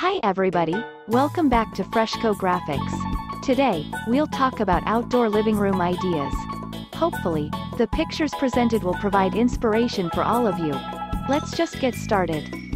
Hi everybody, welcome back to Freshco Graphics. Today, we'll talk about outdoor living room ideas. Hopefully, the pictures presented will provide inspiration for all of you. Let's just get started.